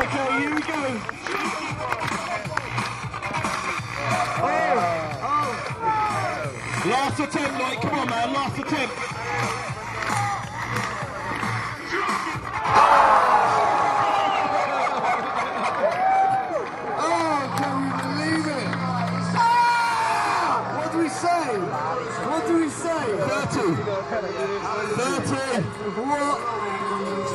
Okay, here we go. Oh, oh. Last attempt, Mike. Come on, man. Last attempt. Oh, can we believe it? Ah! What do we say? What do we say? 30. 30. What?